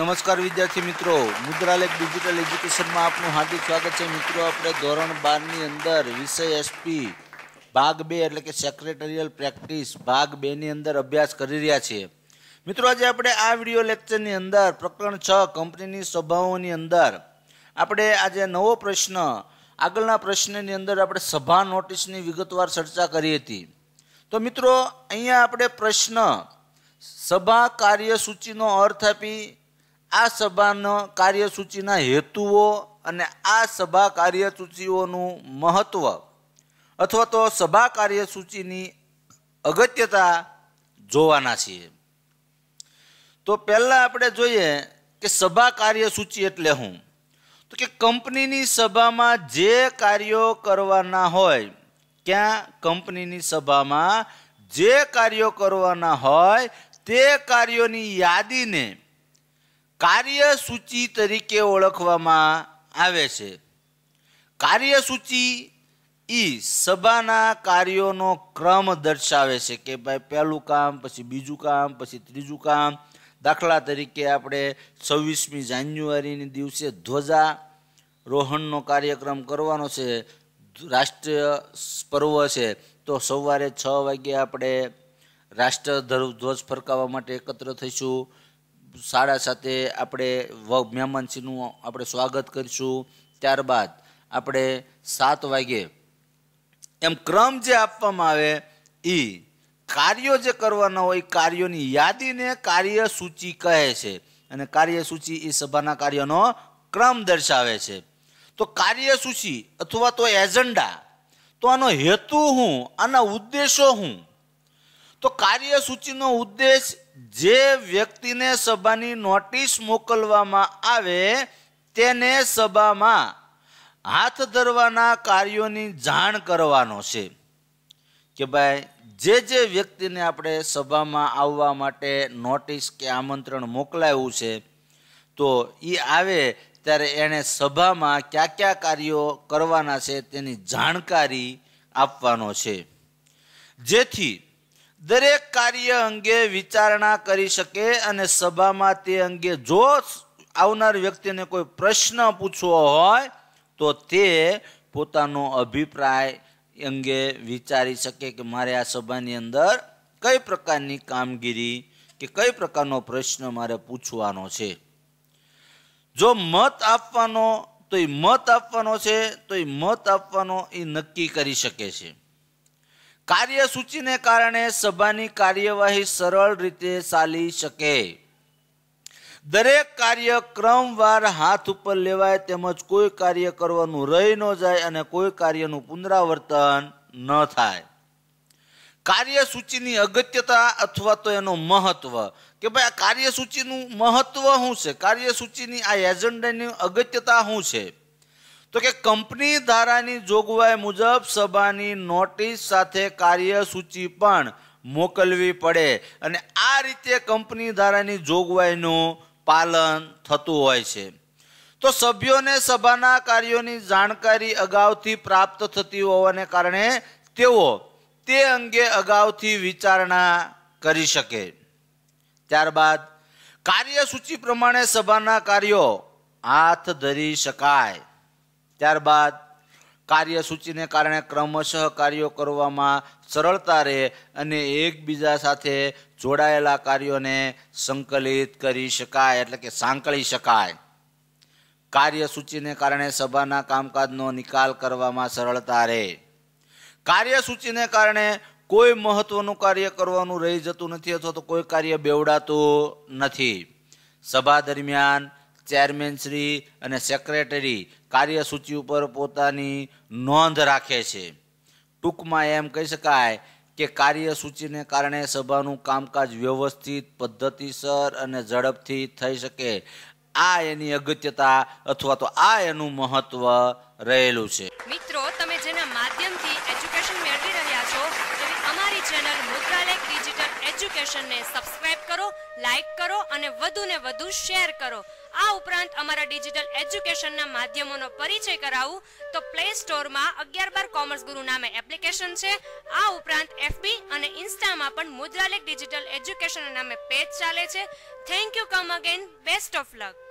નમસ્કાર વિદ્યાર્થી મિત્રો. મુદ્રાલેખ ડિજિટલ એજ્યુકેશનમાં આપનું હાર્દિક સ્વાગત છે. મિત્રો, આપણે ધોરણ બારની અંદર વિષય એસપી ભાગ બે એટલે કે સેક્રેટરિયલ પ્રેક્ટિસ ભાગ બેની અંદર અભ્યાસ કરી રહ્યા છીએ. મિત્રો, આજે આપણે આ વીડિયો લેક્ચરની અંદર પ્રકરણ છ કંપનીની સભાઓની અંદર આપણે આજે નવો પ્રશ્ન, આગળના પ્રશ્નની અંદર આપણે સભા નોટિસની વિગતવાર ચર્ચા કરી હતી. તો મિત્રો, અહીંયા આપણે પ્રશ્ન, સભા કાર્યસૂચિનો અર્થ આપી આ સભાનો કાર્યસૂચિના હેતુઓ અને આ સભા કાર્યસૂચિઓનું મહત્વ અથવા તો સભા કાર્યસૂચિની અગત્યતા જોવાના છીએ. તો પહેલાં આપણે જોઈએ કે સભા કાર્યસૂચિ એટલે હું. તો કે કંપનીની સભામાં જે કાર્યો કરવાના હોય, ક્યાં કંપનીની સભામાં જે કાર્યો કરવાના હોય, તે કાર્યોની યાદીને કાર્યસૂચિ તરીકે ઓળખવામાં આવે છે. કાર્યસૂચિ એ સભાના કાર્યોનો ક્રમ દર્શાવે છે કે ભાઈ પહેલું કામ, પછી બીજું કામ, પછી ત્રીજું કામ. દાખલા તરીકે આપણે છવ્વીસમી જાન્યુઆરીની દિવસે ધ્વજા રોહણનો કાર્યક્રમ કરવાનો છે. રાષ્ટ્રીય પર્વ છે. તો સવારે છ વાગે આપણે રાષ્ટ્ર ધ્વજ ફરકાવવા માટે એકત્ર થઈશું. શાળા સાથે આપણે મહેમાનસિંહનું આપણે સ્વાગત કરીશું. ત્યારબાદ આપણે સાત વાગે એમ ક્રમ જે આપવામાં આવે એ કાર્યો જે કરવાના હોય કાર્યોની યાદીને કાર્યસૂચિ કહે છે. અને કાર્યસૂચિ એ સભાના કાર્યનો ક્રમ દર્શાવે છે. તો કાર્યસૂચિ અથવા તો એજન્ડા, તો આનો હેતુ હું, આના ઉદ્દેશો શું તો કાર્યસૂચિનો ઉદ્દેશ જે વ્યક્તિને સભાની નોટિસ મોકલવામાં આવે તેને સભામાં હાથ ધરવાના કાર્યોની જાણ કરવાનો છે. કે ભાઈ, જે જે વ્યક્તિને આપણે સભામાં આવવા માટે નોટિસ કે આમંત્રણ મોકલાયું છે, તો એ આવે ત્યારે એણે સભામાં કયા કયા કાર્યો કરવાના છે તેની જાણકારી આપવાનો છે. જેથી દરેક કાર્ય અંગે વિચારણા કરી શકે અને સભામાં તે અંગે જો આવનાર વ્યક્તિને કોઈ પ્રશ્ન પૂછવો હોય, તો તે પોતાનો અભિપ્રાય અંગે વિચારી શકે કે મારે આ સભાની અંદર કઈ પ્રકારની કામગીરી કે કઈ પ્રકારનો પ્રશ્ન મારે પૂછવાનો છે. જો મત આપવાનો, તો એ મત આપવાનો છે, તો એ મત આપવાનો એ નક્કી કરી શકે છે. કાર્યસૂચિને કારણે સભાની કાર્યવાહી સરળ રીતે ચાલી શકે. દરેક કાર્ય ક્રમવાર હાથ ઉપર લેવાય તેમજ કોઈ કાર્ય કરવાનું રહી ન જાય અને કોઈ કાર્યનું પુનરાવર્તન ન થાય. કાર્યસૂચિની અગત્યતા અથવા તો એનો મહત્વ. કે ભાઈ આ કાર્યસૂચિનું મહત્વ શું છે? કાર્યસૂચિની આ એજન્ડાની અગત્યતા શું છે? તો કે કંપની ધારાની જોગવાઈ મુજબ સભાની નોટિસ સાથે કાર્યસૂચિ પણ મોકલવી પડે. અને આ રીતે કંપની ધારાની જોગવાઈનું પાલન થતું હોય છે. તો સભ્યોને સભાના કાર્યોની જાણકારી અગાઉથી પ્રાપ્ત થતી હોવાને કારણે તેઓ તે અંગે અગાઉથી વિચારણા કરી શકે. ત્યારબાદ કાર્યસૂચિ પ્રમાણે સભાના કાર્યો હાથ ધરી શકાય. ત્યારબાદ કાર્યસૂચિને કારણે ક્રમશઃ કાર્યો કરવામાં સરળતા રહે અને એકબીજા સાથે જોડાયેલા કાર્યોને સંકલિત કરી શકાય, એટલે કે સાંકળી શકાય. કાર્યસૂચિને કારણે સભાના કામકાજનો નિકાલ કરવામાં સરળતા રહે. કાર્યસૂચિને કારણે કોઈ મહત્વનું કાર્ય કરવાનું રહી જતું નથી અથવા તો કોઈ કાર્ય બેવડાતું નથી. સભા દરમિયાન ચેરમેન શ્રી અને સેક્રેટરી કાર્યસૂચિ ઉપર પોતાની નોંધ રાખે છે. ટૂંકમાં એમ કહી શકાય કે કાર્યસૂચિને કારણે સભાનું કામકાજ વ્યવસ્થિત, પદ્ધતિસર અને ઝડપથી થઈ શકે. આ એની અગત્યતા અથવા તો આ એનું મહત્વ રહેલું છે. મિત્રો, તમે જેના માધ્યમથી એજ્યુકેશન મેળવી રહ્યા છો, તેવી અમારી ચેનલ મુદ્રાલેખ ડિજિટલ એજ્યુકેશનને સબસ્ક્રાઇબ કરો, લાઇક કરો અને વધુને વધુ શેર કરો. આ ઉપરાંત અમારા ડિજિટલ એજ્યુકેશનના માધ્યમોનો પરિચય કરાવું. તો પ્લે સ્ટોરમાં અગિયાર બાર કોમર્સ ગુરુ નામે એપ્લિકેશન છે. આ ઉપરાંત એફબી અને ઇન્સ્ટામાં પણ મુદ્રાલેખ ડિજિટલ એજ્યુકેશન નામે પેજ ચાલે છે. Thank you come again best of luck